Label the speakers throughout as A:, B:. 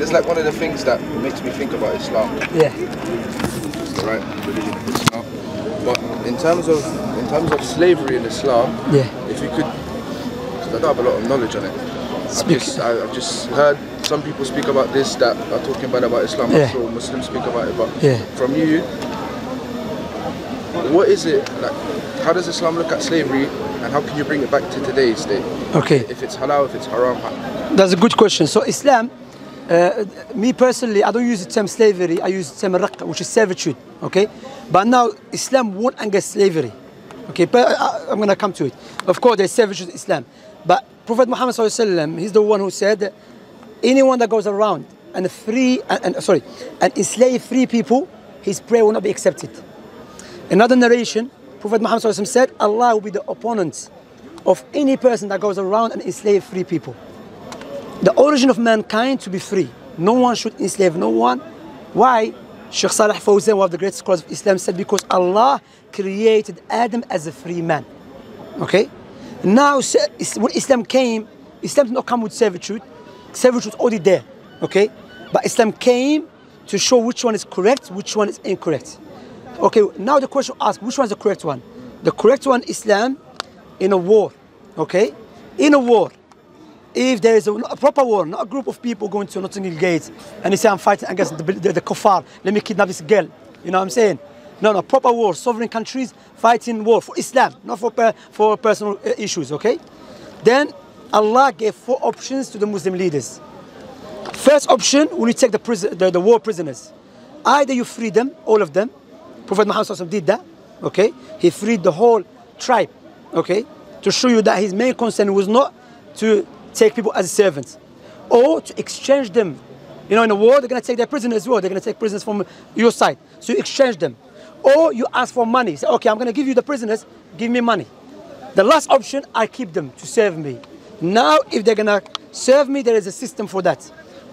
A: It's like one of the things that makes me think about Islam.
B: Yeah.
A: Right religion of Islam. But in terms of in terms of slavery in Islam,
B: Yeah.
A: if you could, because I don't have a lot of knowledge on it. I've
B: Speak.
A: just, I, I've just heard some people speak about this that are talking bad about Islam.
B: Yeah.
A: I saw Muslims speak about it, but
B: Yeah.
A: from you, what is it like? How does Islam look at slavery, and how can you bring it back to today's day?
B: Okay.
A: If it's halal, if it's haram,
B: That's a good question. So Islam, uh, me personally, I don't use the term slavery. I use the term raqqa, which is servitude. Okay, but now Islam won't anger slavery. Okay, but I, I'm gonna come to it. Of course, there's servitude in Islam, but Prophet Muhammad he's the one who said, anyone that goes around and free and, and sorry, and enslave free people, his prayer will not be accepted. Another narration, Prophet Muhammad said, Allah will be the opponent of any person that goes around and enslave free people the origin of mankind to be free. No one should enslave no one. Why? Sheikh Salih Fawzan, one of the great scholars of Islam, said because Allah created Adam as a free man. Okay? Now, when Islam came, Islam did not come with servitude. Servitude was already there. Okay? But Islam came to show which one is correct, which one is incorrect. Okay, now the question asked, which one is the correct one? The correct one, Islam, in a war. Okay? In a war, if there is a, a proper war, not a group of people going to Notting Hill Gate and they say, I'm fighting against the, the, the kuffar, let me kidnap this girl. You know what I'm saying? No, no, proper war, sovereign countries fighting war for Islam, not for, for personal uh, issues, okay? Then Allah gave four options to the Muslim leaders. First option, when you take the, prison, the, the war prisoners, either you free them, all of them. Prophet Muhammad did that, okay? He freed the whole tribe, okay? To show you that his main concern was not to take people as servants or to exchange them. You know, in a war, they're gonna take their prisoners as well. They're gonna take prisoners from your side. So you exchange them. Or you ask for money. Say, okay, I'm gonna give you the prisoners, give me money. The last option, I keep them to serve me. Now, if they're gonna serve me, there is a system for that.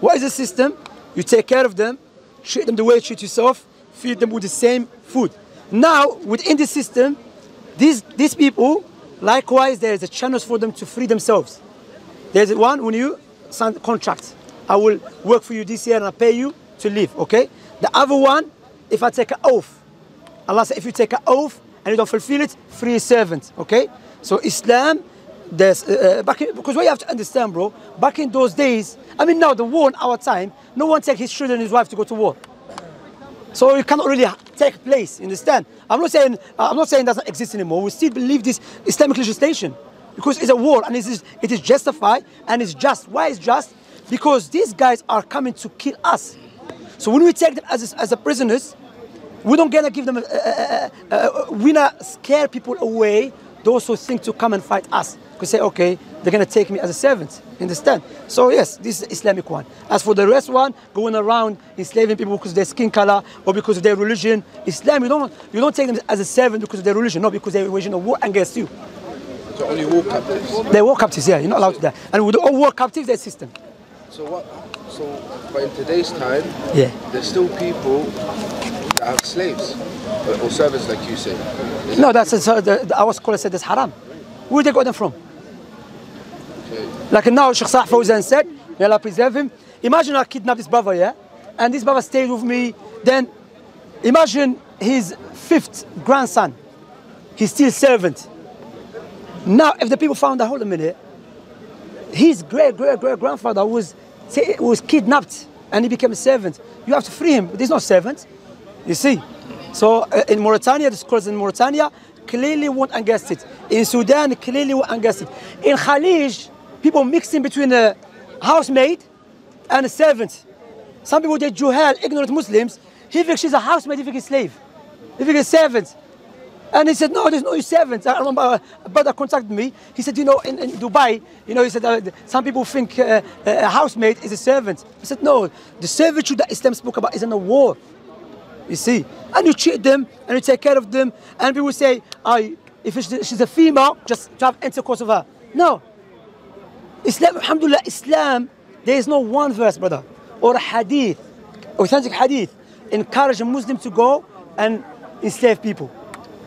B: What is the system? You take care of them, treat them the way you treat yourself, feed them with the same food. Now, within the system, these, these people, likewise, there is a channels for them to free themselves. There's one when you sign a contract. I will work for you this year and I pay you to live, okay? The other one, if I take an oath, Allah said, if you take an oath and you don't fulfill it, free servant, okay? So Islam, there's, uh, uh, back in, because what you have to understand, bro, back in those days, I mean now the war in our time, no one take his children and his wife to go to war. So it cannot really take place. Understand? I'm not saying I'm not saying it doesn't exist anymore. We still believe this Islamic legislation because it's a war and it is it is justified and it's just. Why is just? Because these guys are coming to kill us. So when we take them as as a prisoners, we don't gonna give them. A, a, a, we not scare people away. Those who think to come and fight us, could say, okay, they're gonna take me as a servant. Understand? So yes, this is Islamic one. As for the rest one, going around enslaving people because of their skin color or because of their religion, Islam, you don't you don't take them as a servant because of their religion, not because they're waging a war against you.
A: So only war captives.
B: They're war captives, yeah. You're not allowed to that. And with all war captives, there's system.
A: So what? So, but in today's time,
B: Yeah.
A: there's still people that have slaves or, servants, like you say. Is
B: No, that's uh, the, the, our scholar said that's haram. Where they got them from?
A: okay.
B: Like now, Sheikh Salih Fawzan said, may Allah preserve him. Imagine I kidnap this brother, yeah? And this brother stayed with me. Then imagine his fifth grandson. He's still servant. Now, if the people found out, hold a minute, his great great great grandfather was, was kidnapped and he became a servant. You have to free him, but he's not servant. You see? So uh, in Mauritania, the scholars in Mauritania clearly went against it. In Sudan, clearly went against it. In Khalij, people mixing between a housemaid and a servant. Some people, they juhal, ignorant Muslims, he thinks she's a housemaid, he thinks he's slave. He thinks he's servant. And he said, no, there's no servants. I remember a brother contacted me. He said, you know, in, in Dubai, you know, he said, uh, some people think uh, a housemaid is a servant. I said, no, the servitude that Islam spoke about is in a war. You see? And you treat them and you take care of them. And people say, if she's a female, just have intercourse with her. No. Islam, alhamdulillah, Islam, there is no one verse, brother, or a hadith, authentic hadith, encourage a Muslim to go and enslave people.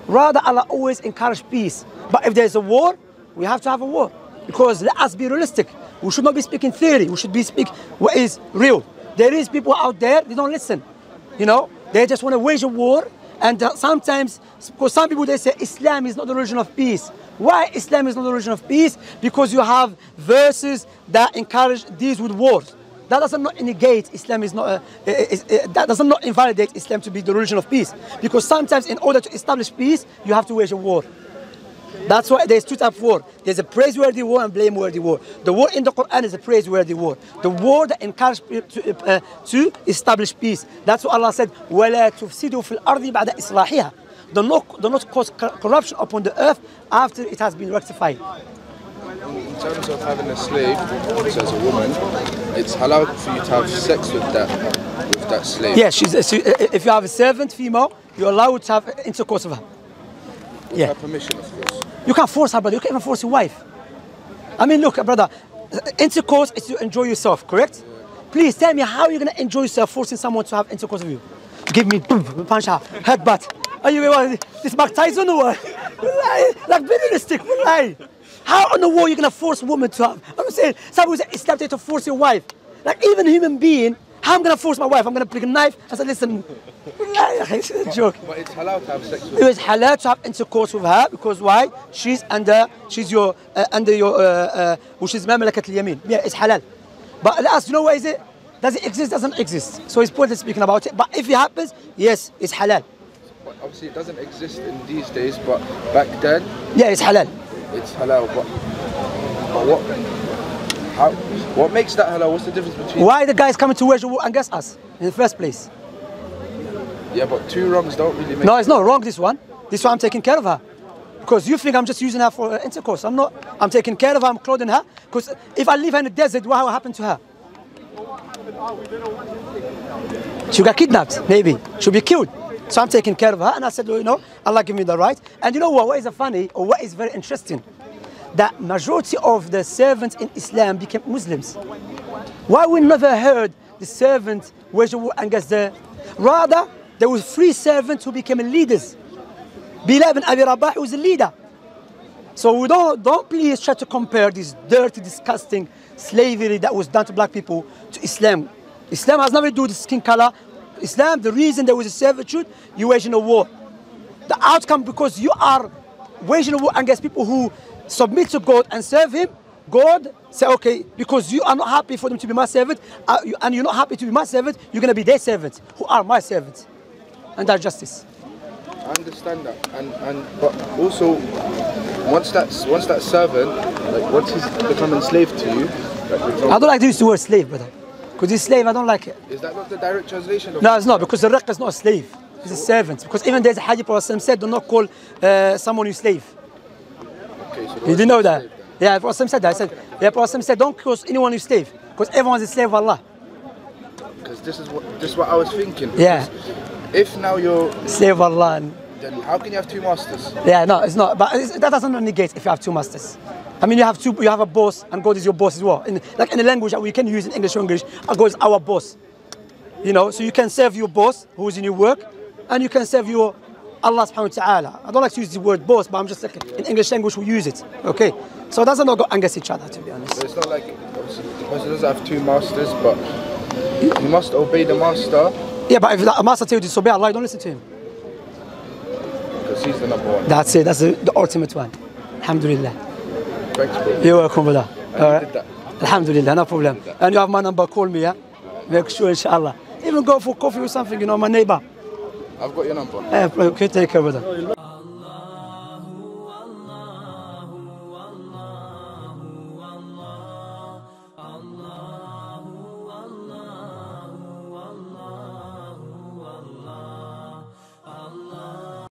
B: Rather, Allah always encourage peace. But if there's a war, we have to have a war. Because let us be realistic. We should not be speaking theory. We should be speak what is real. there is people out there, they don't listen. You know, they just want to wage a war. And uh, sometimes, because some people they say Islam is not the religion of peace. Why Islam is not the religion of peace? Because you have verses that encourage these with wars. That doesn't not negate Islam is not uh, is, uh, that doesn't not invalidate Islam to be the religion of peace. Because sometimes in order to establish peace, you have to wage a war. That's why there's two types of war. There's a praiseworthy war and blameworthy war. The war in the Quran is a praiseworthy war. The war that encourages people to, uh, to establish peace. That's what Allah said, وَلَا تُفْسِدُوا فِي الْأَرْضِ بَعْدَ إِصْلَاحِهَا Do not, do not cause cor- corruption upon the earth after it has been rectified.
A: In terms of having a slave, so as a woman, it's halal for you to have sex with that with that slave.
B: Yes, she's, uh, she, uh, if you have a servant female, you're allowed to have intercourse with her.
A: With
B: yeah.
A: her permission, of course.
B: You can't force her, brother. You can't even force your wife. I mean, look, brother, intercourse is to enjoy yourself, correct? Please tell me how you're going to enjoy yourself forcing someone to have intercourse with you. Give me boom, punch her, headbutt. Are you this Mike Tyson or what? Like banana stick, wallahi. How on the wall you going to force a woman to have? I'm saying, say it's tempted to force your wife. Like even human being, how I'm going to force my wife? I'm going to pick a knife I said, listen, it's a joke.
A: But it's halal to have sex with
B: It was halal to have intercourse with her because why? She's under, she's your, uh, under your, uh, uh, which is mamlakat al-yamin. Yeah, it's halal. But let us, you know what is it? Does it exist? Doesn't exist. So it's pointless speaking about it. But if it happens, yes, it's halal.
A: But obviously, it doesn't exist in these days. But back then,
B: Yeah, it's halal.
A: It's halal. But, but what? How? What makes that halal? What's the difference between?
B: Why the guys coming to wage war guess us in the first place?
A: Yeah, but two wrongs don't really make.
B: No, it's not wrong. This one. This one, I'm taking care of her. Because you think I'm just using her for uh, intercourse. I'm not. I'm taking care of her. I'm clothing her. Because if I leave her in the desert, what will happen to her? She got kidnapped, maybe. She'll be killed. So I'm taking care of her. And I said, well, you know, Allah give me the right. And you know what? What is funny or what is very interesting? That majority of the servants in Islam became Muslims. Why we never heard the servant wage war against the rather there was three servants who became leaders. Bilal ibn Abi Rabah was a leader. So we don't don't please try to compare this dirty, disgusting slavery that was done to black people to Islam. Islam has nothing to do with skin color. Islam, the reason there was a servitude, you waging a war. The outcome because you are waging a war against people who submit to God and serve Him. God say, okay, because you are not happy for them to be my servant, uh, you- and you're not happy to be my servant, you're gonna be their servants, who are my servants, and that's justice.
A: I understand that, and and but also once that's once that servant, like once he's become enslaved to you, like
B: I don't like to use the word slave, brother, because this slave, I don't like it.
A: is that not the direct translation of?
B: No, it's not because the raq is not a slave. He's a servant. Because even there's a hadith Prophet said, do not call uh, someone your slave.
A: Okay, so
B: You didn't know that? Yeah, Prophet said that. I said, yeah, Prophet said, don't call anyone your slave. Because everyone's a slave of Allah.
A: Because this is what this is what I was thinking.
B: Yeah.
A: If now you're,
B: Slave of Allah. And,
A: then how can you have two masters?
B: yeah, no, it's not. But it's, that doesn't negate if you have two masters. I mean, you have two. You have a boss, and God is your boss as well. In, like in the language that we can use in English or English, uh, God is our boss. You know, so you can serve your boss who is in your work, and you can serve your Allah subhanahu wa ta'ala. I don't like to use the word boss, but I'm just like in English language we use it. Okay, so doesn't not go against each other to be honest.
A: So it's not like obviously the person doesn't have two masters, but you must obey the master
B: Yeah, but if a master tells you to disobey Allah, don't listen to him.
A: because he's the number one.
B: That's it. That's the, the ultimate one. Alhamdulillah. Right.
A: did that.
B: Alhamdulillah, no problem. And you have my number, call me, yeah? Make sure, inshallah. Even go for coffee or something, you know, my neighbor.
A: I've got your number.
B: Eh, okay, take care, brother.